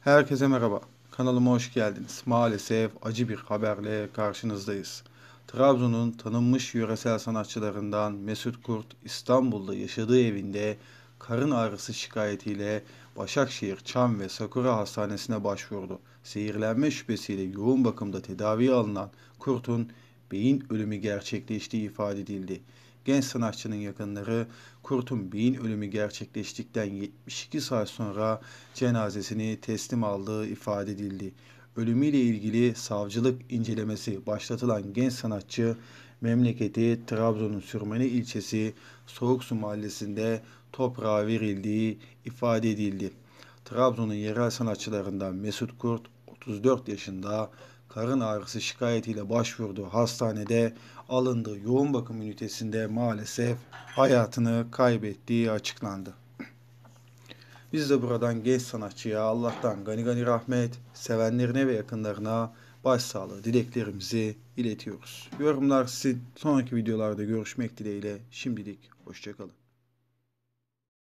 Herkese merhaba. Kanalıma hoş geldiniz. Maalesef acı bir haberle karşınızdayız. Trabzon'un tanınmış yöresel sanatçılarından Mesut Kurt İstanbul'da yaşadığı evinde karın ağrısı şikayetiyle Başakşehir Çam ve Sakura Hastanesi'ne başvurdu. Zehirlenme şüphesiyle yoğun bakımda tedaviye alınan Kurt'un beyin ölümü gerçekleştiği ifade edildi. Genç sanatçının yakınları Kurt'un beyin ölümü gerçekleştikten 72 saat sonra cenazesini teslim aldığı ifade edildi. Ölümüyle ilgili savcılık incelemesi başlatılan genç sanatçı memleketi Trabzon'un Sürmene ilçesi Soğuksu mahallesinde toprağa verildiği ifade edildi. Trabzon'un yerel sanatçılarından Mesut Kurt 34 yaşında karın ağrısı şikayetiyle başvurduğu hastanede alındığı yoğun bakım ünitesinde maalesef hayatını kaybettiği açıklandı. Biz de buradan genç sanatçıya Allah'tan gani gani rahmet, sevenlerine ve yakınlarına başsağlığı dileklerimizi iletiyoruz. Yorumlar sizin sonraki videolarda görüşmek dileğiyle şimdilik hoşçakalın.